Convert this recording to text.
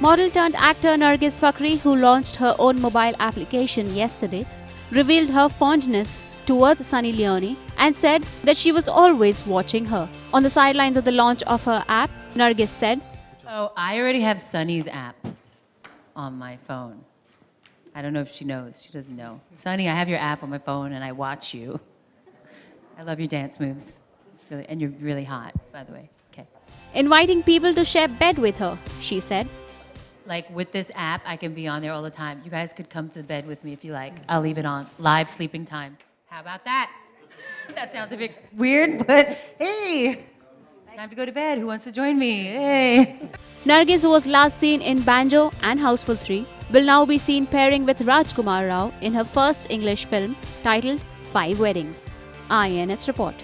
Model turned actor Nargis Fakhri, who launched her own mobile application yesterday, revealed her fondness towards Sunny Leone and said that she was always watching her. On the sidelines of the launch of her app, Nargis said, Oh, I already have Sunny's app on my phone. I don't know if she knows. She doesn't know. Sunny, I have your app on my phone and I watch you. I love your dance moves. It's really, and you're really hot, by the way. Okay. inviting people to share bed with her, she said. Like with this app, I can be on there all the time. You guys could come to bed with me if you like. I'll leave it on. Live sleeping time. How about that? that sounds a bit weird, but hey, time to go to bed. Who wants to join me? Hey. Nargis, who was last seen in Banjo and Housefull 3, will now be seen pairing with Rajkumar Rao in her first English film titled Five Weddings. INS report.